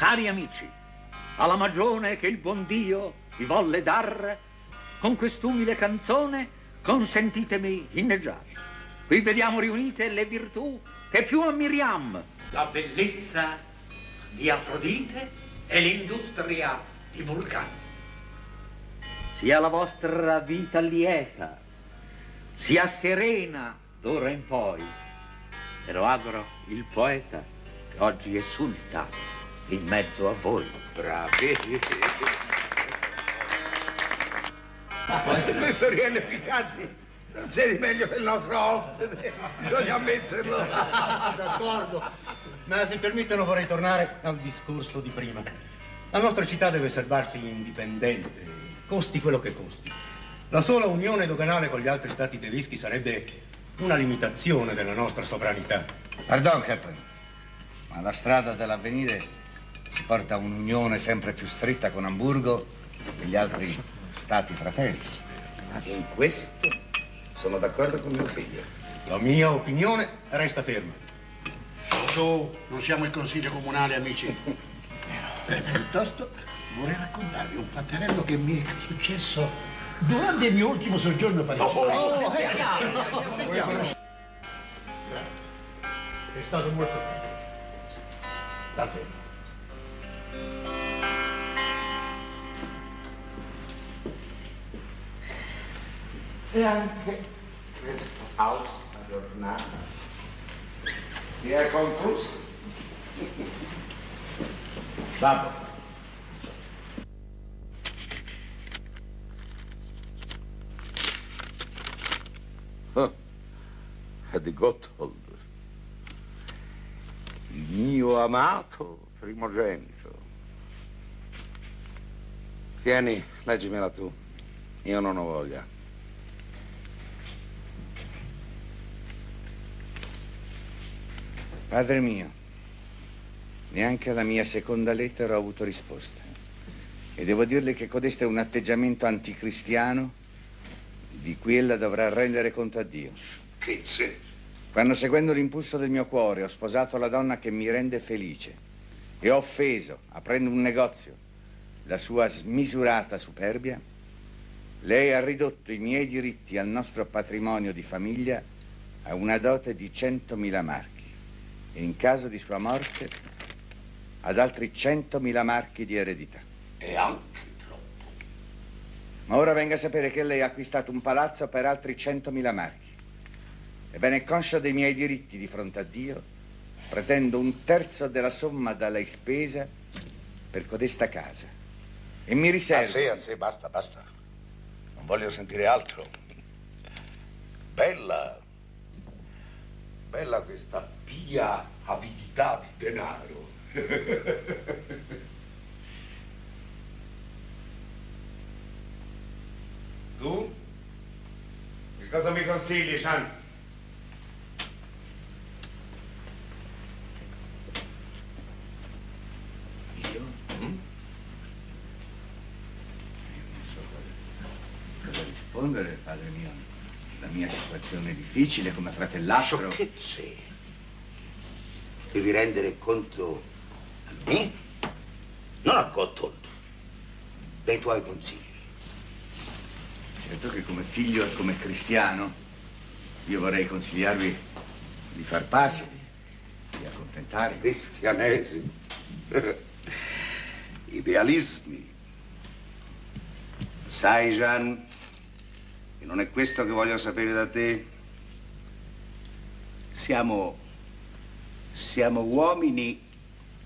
Cari amici, alla magione che il buon Dio vi volle dar, con quest'umile canzone consentitemi inneggiare. Qui vediamo riunite le virtù che più ammiriam, la bellezza di Afrodite e l'industria di Vulcano. Sia la vostra vita lieta, sia serena d'ora in poi, però agro il poeta che oggi esulta in mezzo a voi. Bravi. Le storielle piccanti non c'è di meglio che il nostro ospite, bisogna ammetterlo. D'accordo, ma se permettono vorrei tornare al discorso di prima. La nostra città deve serbarsi indipendente, costi quello che costi. La sola unione doganale con gli altri stati tedeschi sarebbe una limitazione della nostra sovranità. Pardon, Captain, ma la strada dell'avvenire si porta a un'unione sempre più stretta con Amburgo e gli altri stati fratelli. In questo sono d'accordo con mio figlio. La mia opinione resta ferma. Su, su, non siamo il consiglio comunale, amici. Eh, piuttosto vorrei raccontarvi un fatterello che mi è successo durante il mio ultimo soggiorno a Parigi. Oh, oh, oh, Grazie. È stato molto bello. Davvero. E anche questa fausta giornata si è conclusa. Babbo. Oh, di Gotthold, il mio amato primogenito. Tieni, leggimela tu. Io non ho voglia. Padre mio, neanche alla mia seconda lettera ho avuto risposta. E devo dirle che codesto è un atteggiamento anticristiano di cui ella dovrà rendere conto a Dio. Che c'è? Quando seguendo l'impulso del mio cuore ho sposato la donna che mi rende felice e ho offeso, aprendo un negozio, la sua smisurata superbia, lei ha ridotto i miei diritti al nostro patrimonio di famiglia a una dote di 100.000 marchi e in caso di sua morte ad altri 100.000 marchi di eredità. E anche troppo. Ma ora venga a sapere che lei ha acquistato un palazzo per altri 100.000 marchi. Ebbene, conscio dei miei diritti di fronte a Dio, pretendo un terzo della somma da lei spesa per codesta casa. E mi riservo... A sé, a sé, basta, basta. Non voglio sentire altro. Bella, bella questa pia avidità di denaro. tu? Che cosa mi consigli, Sean? rispondere, padre mio. La mia situazione è difficile come fratellastro. Sciocchezze. Devi rendere conto a me, non a Gotthold, dei tuoi consigli. Certo che come figlio e come cristiano io vorrei consigliarvi di far pace, di accontentare. Cristianesimi, idealismi. Sai, Jean, e non è questo che voglio sapere da te. Siamo... siamo uomini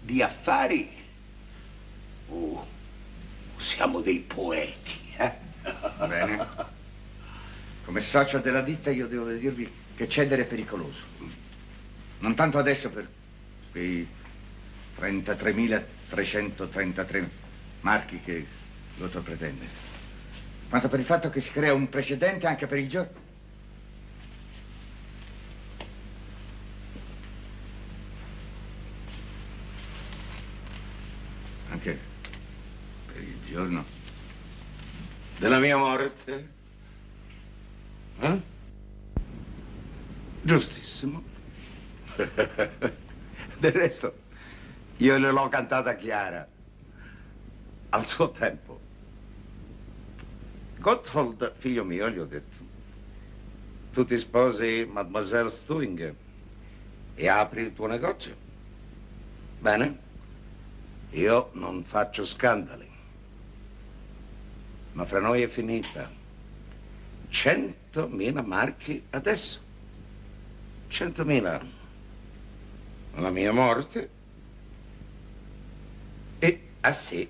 di affari o siamo dei poeti, eh? Bene. Come socio della ditta io devo dirvi che cedere è pericoloso. Non tanto adesso per quei 33.333 marchi che l'Otto pretende quanto per il fatto che si crea un precedente anche per il giorno. Anche per il giorno della mia morte. Eh? Giustissimo. Del resto, Io gliel'ho cantata chiara. Al suo tempo. Gotthold, figlio mio, gli ho detto, tu ti sposi Mademoiselle Stuing e apri il tuo negozio. Bene? Io non faccio scandali. Ma fra noi è finita. Centomila marchi adesso. Centomila alla mia morte. E ah sì.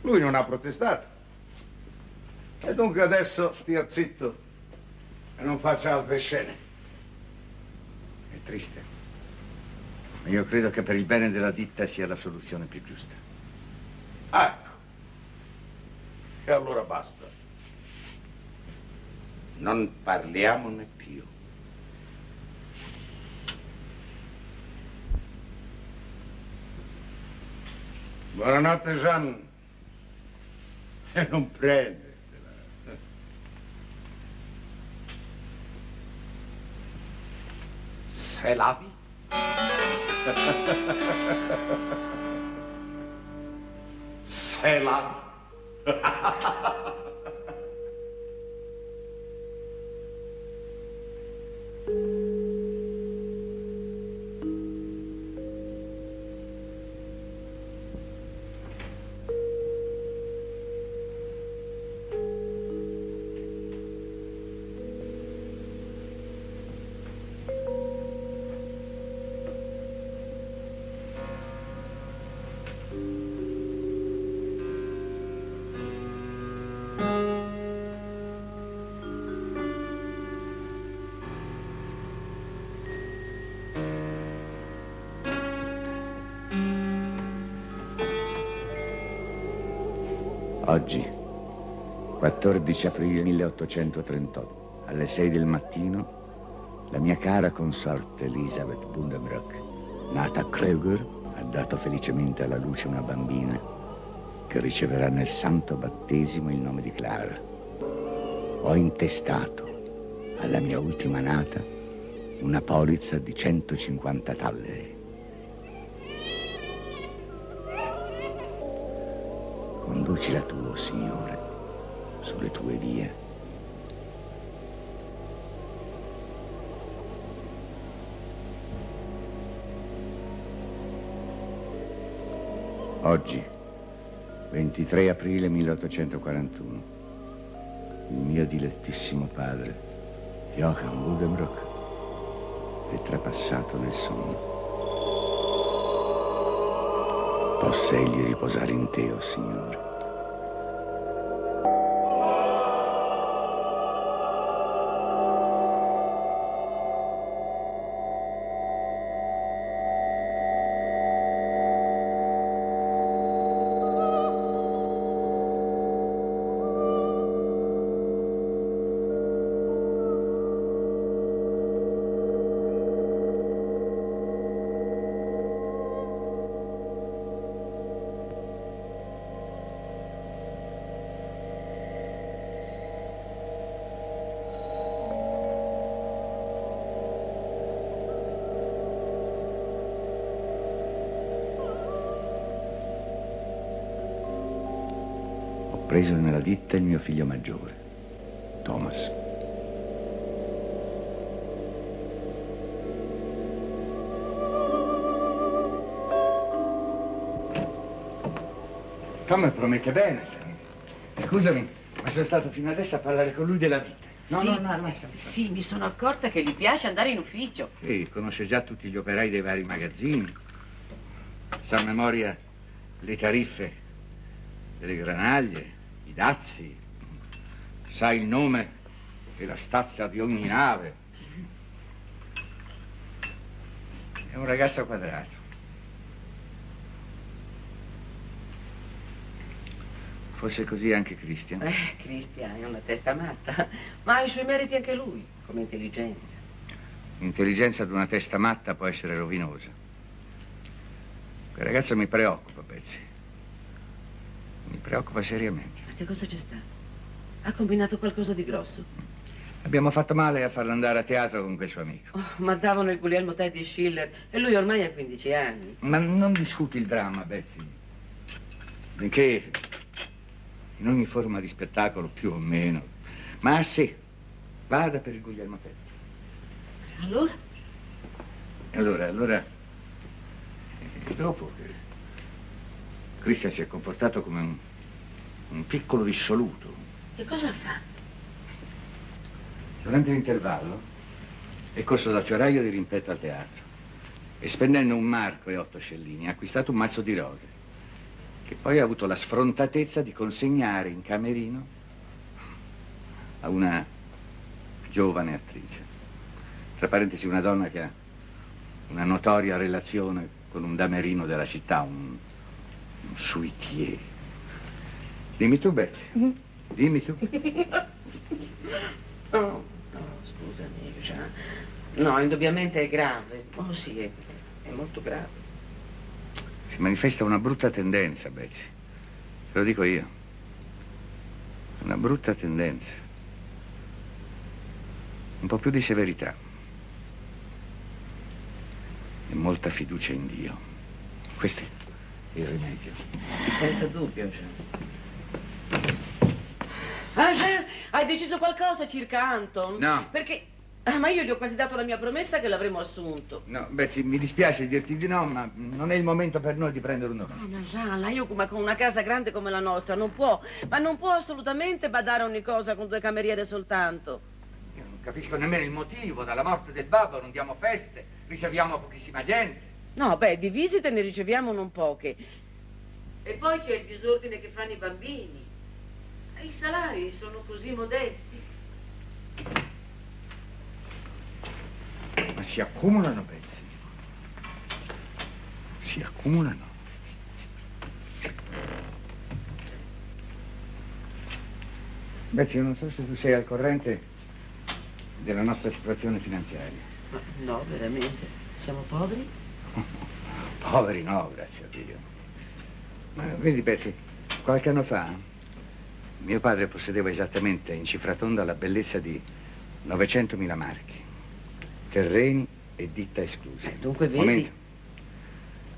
Lui non ha protestato. E dunque adesso stia zitto e non faccia altre scene. È triste. Ma io credo che per il bene della ditta sia la soluzione più giusta. Ecco. E allora basta. Non parliamone più. Buonanotte, Jean. E non prendertela. Se lavi? Oggi, 14 aprile 1838, alle 6 del mattino, la mia cara consorte Elisabeth Bundenbrock, nata a Kreuger, ha dato felicemente alla luce una bambina che riceverà nel santo battesimo il nome di Clara. Ho intestato alla mia ultima nata una polizza di 150 talleri. Conducila tu, oh Signore, sulle tue vie. Oggi, 23 aprile 1841, il mio dilettissimo padre, Johann Buddenbrock, è trapassato nel sonno. Possa egli riposare in te, o oh Signore. Preso nella ditta il mio figlio maggiore, Thomas. Tom promette bene, sai. Scusami, ma sono stato fino adesso a parlare con lui della vita. No, sì, no, no, no. Sì, mi sono accorta che gli piace andare in ufficio. Sì, conosce già tutti gli operai dei vari magazzini. Sa a memoria le tariffe delle granaglie, i dazi. Sa il nome e la stazza di ogni nave. È un ragazzo quadrato. Fosse così anche Christian. Eh, Cristian è una testa matta, ma ha i suoi meriti anche lui, come intelligenza. L'intelligenza di una testa matta può essere rovinosa. Quel ragazzo mi preoccupa, Betsy. Mi preoccupa seriamente. Che cosa c'è stato? Ha combinato qualcosa di grosso? Abbiamo fatto male a farlo andare a teatro con quel suo amico. Oh, ma davano il Guglielmo Tell di Schiller e lui ormai ha 15 anni. Ma non discuti il dramma, Betsy. Benché in ogni forma di spettacolo, più o meno. Ma sì, vada per il Guglielmo Tell. Allora? Allora, allora, eh, dopo che Christian si è comportato come un, un piccolo dissoluto, Che cosa fa? durante l'intervallo è corso dal fioraio di rimpetto al teatro e spendendo un marco e otto scellini ha acquistato un mazzo di rose che poi ha avuto la sfrontatezza di consegnare in camerino a una giovane attrice. Tra parentesi, una donna che ha una notoria relazione con un damerino della città, un, un suitier. Dimmi tu, Betsy. Dimmi tu. No, no, scusami, cioè, no, indubbiamente è grave. Oh sì, è, è molto grave. Si manifesta una brutta tendenza, Betsy. Te lo dico io. Una brutta tendenza. Un po' più di severità. E molta fiducia in Dio. Questo è il rimedio. Senza dubbio, cioè. Ah, hai deciso qualcosa circa Anton? No. Perché... Ah, ma io gli ho quasi dato la mia promessa che l'avremmo assunto. No, Betsy, mi dispiace dirti di no, ma non è il momento per noi di prendere un Oh, domestico. ma Gianna, io ma con una casa grande come la nostra non può, ma non può assolutamente badare a ogni cosa con due cameriere soltanto. Io non capisco nemmeno il motivo. Dalla morte del babbo non diamo feste, riserviamo a pochissima gente. No, beh, di visite ne riceviamo non poche. E poi c'è il disordine che fanno i bambini. I salari sono così modesti. Ma si accumulano pezzi. Si accumulano. Betsy, io non so se tu sei al corrente della nostra situazione finanziaria. Ma no, veramente. Siamo poveri? Poveri no, grazie a Dio. Ma vedi, Betsy, qualche anno fa mio padre possedeva esattamente in cifra tonda la bellezza di 900.000 marchi, terreni e ditta esclusi. Eh, dunque vedi. Momento.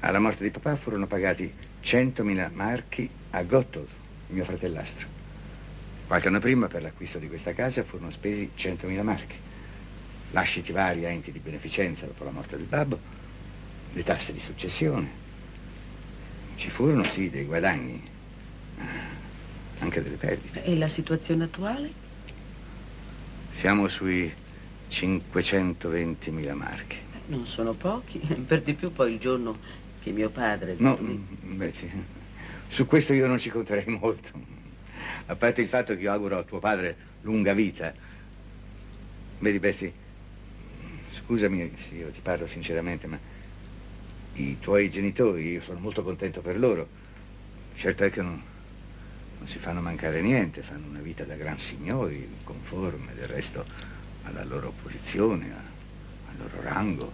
Alla morte di papà furono pagati 100.000 marchi a Gotthold, mio fratellastro. Qualche anno prima per l'acquisto di questa casa furono spesi 100.000 marchi. Lasciti vari enti di beneficenza dopo la morte del babbo, le tasse di successione. Ci furono sì dei guadagni, anche delle perdite. E la situazione attuale? Siamo sui 520.000 marchi. Eh, Non sono pochi. Per di più poi il giorno che mio padre... No, beh, sì. su questo io non ci conterei molto. A parte il fatto che io auguro a tuo padre lunga vita. Vedi, Betsy, scusami se io ti parlo sinceramente, ma i tuoi genitori, io sono molto contento per loro. Certo è che non, non si fanno mancare niente, fanno una vita da gran signori, conforme del resto alla loro posizione, al loro rango.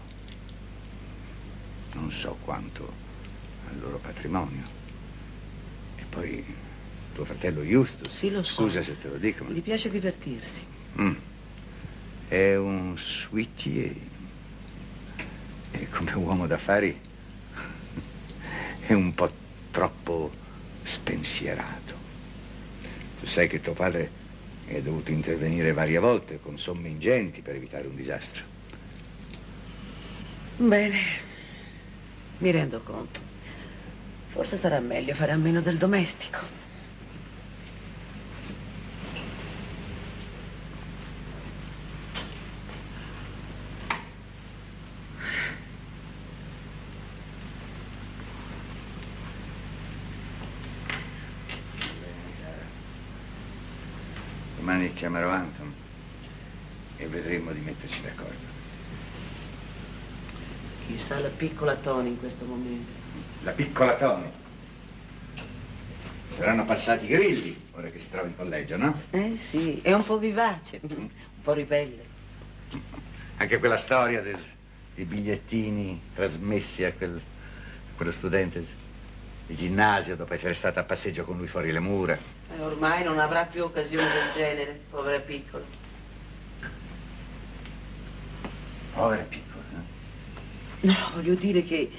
Non so quanto al loro patrimonio. E poi tuo fratello Justus. Sì, lo so. Scusa se te lo dico, ma Gli piace divertirsi. Mm. È un suitier. E come uomo d'affari è un po' troppo spensierato. Tu sai che tuo padre è dovuto intervenire varie volte con somme ingenti per evitare un disastro. Bene, mi rendo conto. Forse sarà meglio fare a meno del domestico. Chiamerò Anton e vedremo di metterci d'accordo. Chissà la piccola Tony in questo momento. La piccola Tony. Saranno passati i grilli ora che si trova in collegio, no? Eh sì, è un po' vivace, un po' ribelle. Anche quella storia del- dei bigliettini trasmessi a, quel- a quello studente di ginnasio dopo essere stata a passeggio con lui fuori le mura. E ormai non avrà più occasioni del genere, povera piccola. Povera piccola? Eh? No, voglio dire che